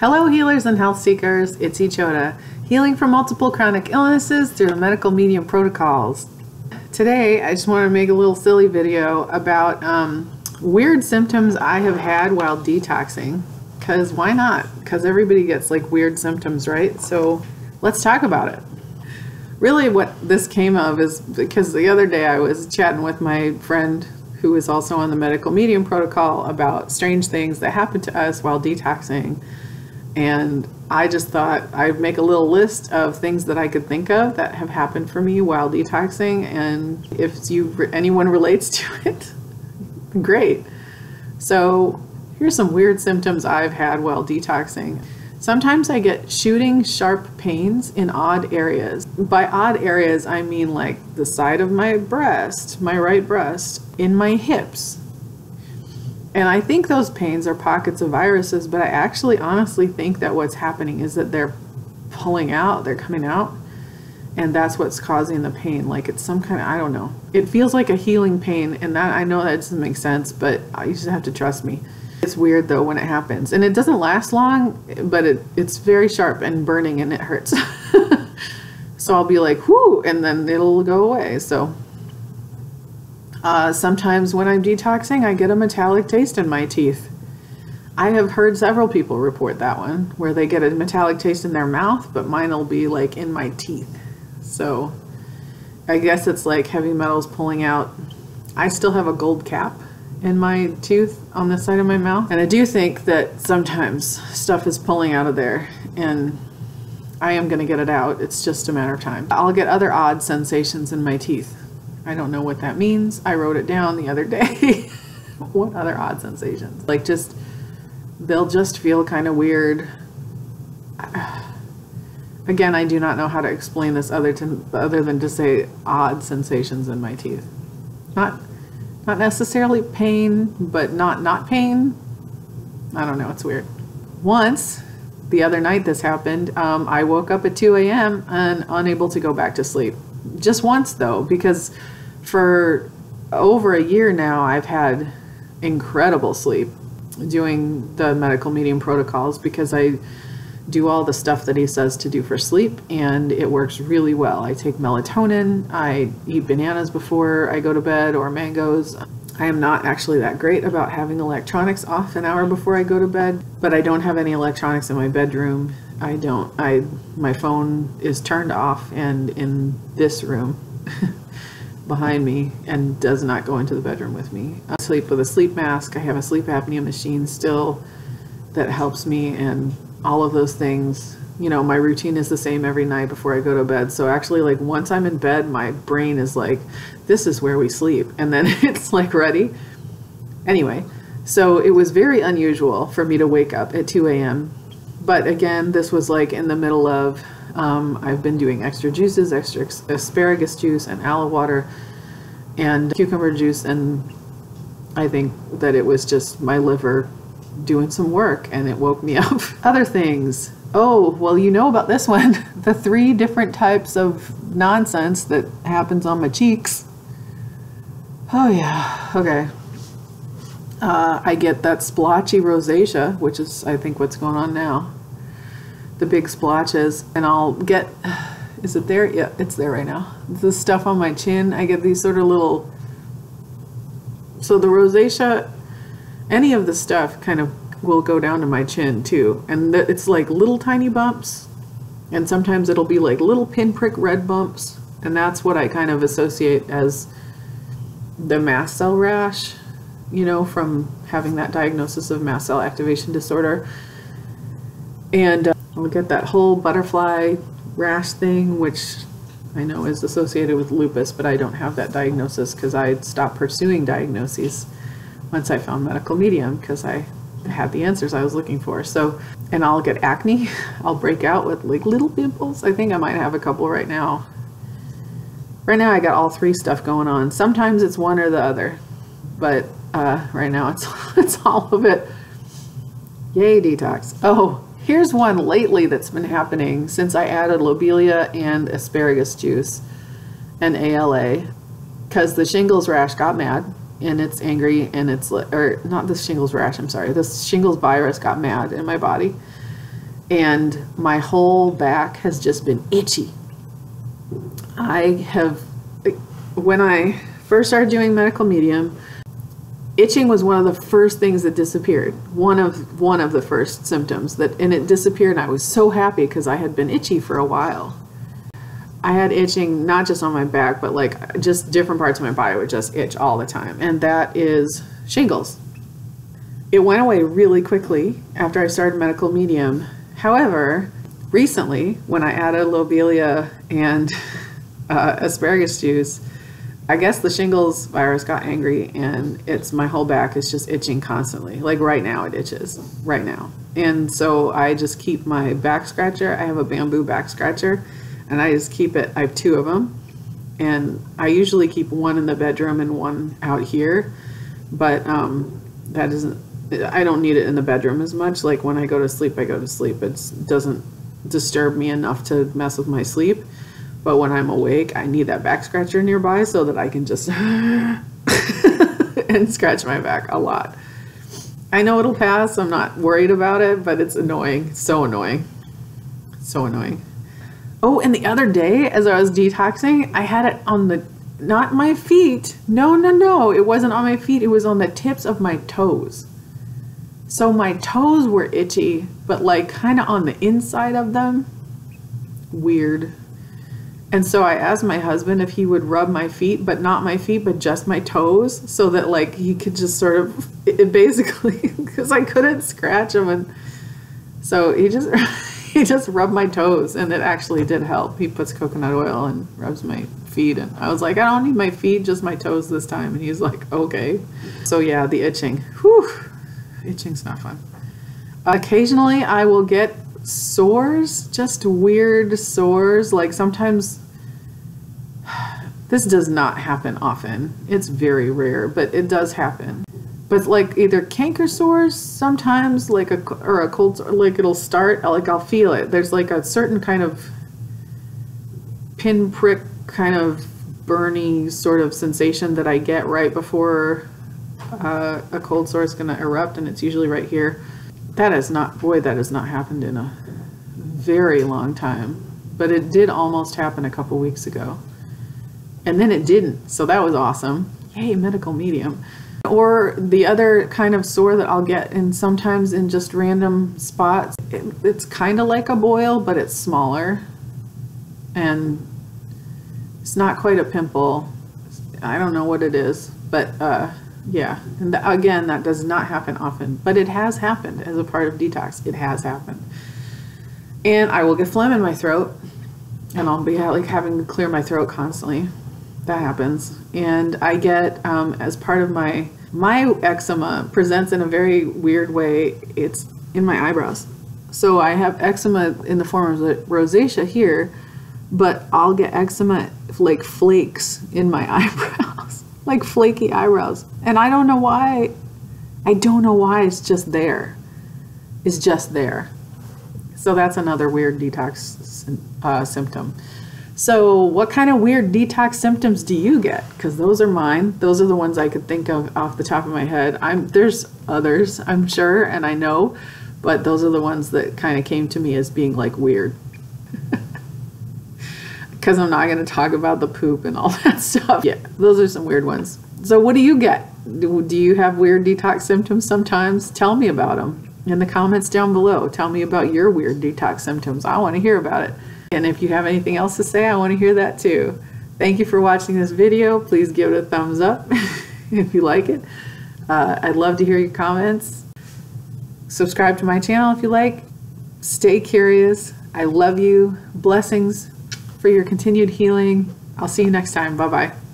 Hello, healers and health seekers. It's Echota, healing from multiple chronic illnesses through the medical medium protocols. Today, I just want to make a little silly video about um, weird symptoms I have had while detoxing. Because why not? Because everybody gets like weird symptoms, right? So let's talk about it. Really, what this came of is because the other day I was chatting with my friend who is also on the medical medium protocol about strange things that happen to us while detoxing and I just thought I'd make a little list of things that I could think of that have happened for me while detoxing. And if you anyone relates to it, great. So here's some weird symptoms I've had while detoxing. Sometimes I get shooting sharp pains in odd areas. By odd areas, I mean like the side of my breast, my right breast, in my hips, and I think those pains are pockets of viruses, but I actually honestly think that what's happening is that they're pulling out, they're coming out, and that's what's causing the pain. Like it's some kind of, I don't know. It feels like a healing pain, and that I know that doesn't make sense, but you just have to trust me. It's weird though when it happens, and it doesn't last long, but it, it's very sharp and burning and it hurts. so I'll be like, whoo, and then it'll go away. So uh, sometimes when I'm detoxing, I get a metallic taste in my teeth. I have heard several people report that one, where they get a metallic taste in their mouth, but mine will be like in my teeth. So I guess it's like heavy metals pulling out. I still have a gold cap in my tooth on this side of my mouth. And I do think that sometimes stuff is pulling out of there and I am going to get it out. It's just a matter of time. I'll get other odd sensations in my teeth. I don't know what that means. I wrote it down the other day. what other odd sensations? Like just, they'll just feel kind of weird. Again, I do not know how to explain this other to, other than to say odd sensations in my teeth. Not, not necessarily pain, but not not pain. I don't know. It's weird. Once, the other night this happened, um, I woke up at 2 a.m. and unable to go back to sleep. Just once though, because for over a year now, I've had incredible sleep doing the medical medium protocols because I do all the stuff that he says to do for sleep and it works really well. I take melatonin, I eat bananas before I go to bed or mangoes. I am not actually that great about having electronics off an hour before I go to bed, but I don't have any electronics in my bedroom. I don't I my phone is turned off and in this room behind me and does not go into the bedroom with me. I sleep with a sleep mask. I have a sleep apnea machine still that helps me and all of those things. You know, my routine is the same every night before I go to bed. So actually like once I'm in bed, my brain is like, this is where we sleep. And then it's like ready. Anyway, so it was very unusual for me to wake up at 2 a.m. But again, this was like in the middle of um, I've been doing extra juices, extra asparagus juice and aloe water and cucumber juice and I think that it was just my liver doing some work and it woke me up. Other things. Oh, well, you know about this one. the three different types of nonsense that happens on my cheeks. Oh, yeah. Okay. Uh, I get that splotchy rosacea, which is, I think, what's going on now the big splotches and I'll get, is it there? Yeah, it's there right now. The stuff on my chin, I get these sort of little, so the rosacea, any of the stuff kind of will go down to my chin too. And it's like little tiny bumps and sometimes it'll be like little pinprick red bumps and that's what I kind of associate as the mast cell rash, you know, from having that diagnosis of mast cell activation disorder. And uh, I'll get that whole butterfly rash thing, which I know is associated with lupus, but I don't have that diagnosis because I stopped pursuing diagnoses once I found medical medium because I had the answers I was looking for. So, and I'll get acne. I'll break out with like little pimples. I think I might have a couple right now. Right now I got all three stuff going on. Sometimes it's one or the other, but uh, right now it's, it's all of it. Yay, detox. Oh, Here's one lately that's been happening since I added lobelia and asparagus juice and ALA because the shingles rash got mad and it's angry and it's or not the shingles rash I'm sorry this shingles virus got mad in my body and my whole back has just been itchy. I have, when I first started doing medical medium, itching was one of the first things that disappeared. One of one of the first symptoms that, and it disappeared. And I was so happy because I had been itchy for a while. I had itching not just on my back, but like just different parts of my body would just itch all the time, and that is shingles. It went away really quickly after I started medical medium. However, recently when I added lobelia and uh, asparagus juice, I guess the shingles virus got angry and it's my whole back is just itching constantly. Like right now it itches right now. And so I just keep my back scratcher. I have a bamboo back scratcher and I just keep it. I have two of them. And I usually keep one in the bedroom and one out here. But um, that isn't, I don't need it in the bedroom as much. Like when I go to sleep, I go to sleep. It doesn't disturb me enough to mess with my sleep. But when I'm awake, I need that back scratcher nearby so that I can just and scratch my back a lot. I know it'll pass. I'm not worried about it, but it's annoying. So annoying. So annoying. Oh, and the other day as I was detoxing, I had it on the not my feet. No, no, no. It wasn't on my feet. It was on the tips of my toes. So my toes were itchy, but like kind of on the inside of them. Weird. And so I asked my husband if he would rub my feet, but not my feet, but just my toes, so that like he could just sort of, it basically, because I couldn't scratch them, and so he just he just rubbed my toes, and it actually did help. He puts coconut oil and rubs my feet, and I was like, I don't need my feet, just my toes this time, and he's like, okay. So yeah, the itching, whew, itching's not fun. Occasionally, I will get sores, just weird sores. Like sometimes, this does not happen often. It's very rare, but it does happen. But like either canker sores sometimes, like a or a cold sore, like it'll start, like I'll feel it. There's like a certain kind of pinprick, kind of burny sort of sensation that I get right before uh, a cold sore is going to erupt, and it's usually right here. That has not, boy, that has not happened in a very long time. But it did almost happen a couple weeks ago. And then it didn't. So that was awesome. Yay, medical medium. Or the other kind of sore that I'll get, and sometimes in just random spots, it, it's kind of like a boil, but it's smaller. And it's not quite a pimple. I don't know what it is, but uh, yeah, and again, that does not happen often, but it has happened as a part of detox. It has happened. And I will get phlegm in my throat, and I'll be like having to clear my throat constantly. That happens. And I get, um, as part of my, my eczema presents in a very weird way. It's in my eyebrows. So I have eczema in the form of rosacea here, but I'll get eczema like flakes in my eyebrows like flaky eyebrows. And I don't know why. I don't know why it's just there. It's just there. So that's another weird detox uh, symptom. So, what kind of weird detox symptoms do you get? Because those are mine. Those are the ones I could think of off the top of my head. I'm there's others, I'm sure, and I know, but those are the ones that kind of came to me as being like weird because I'm not going to talk about the poop and all that stuff. Yeah, those are some weird ones. So, what do you get? Do, you have weird detox symptoms sometimes? Tell me about them in the comments down below. Tell me about your weird detox symptoms. I want to hear about it. And if you have anything else to say, I want to hear that too. Thank you for watching this video. Please give it a thumbs up if you like it. Uh, I'd love to hear your comments. Subscribe to my channel if you like. Stay curious. I love you. Blessings for your continued healing. I'll see you next time. Bye bye.